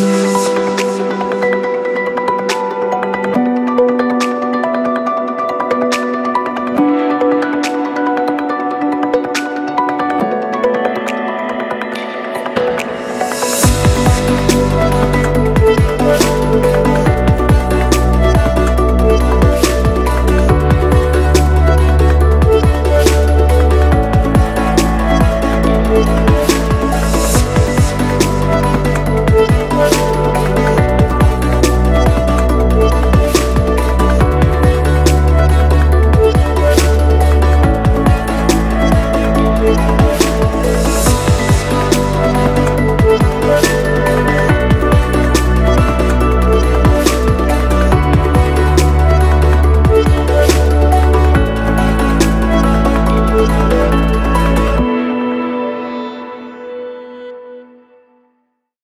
Música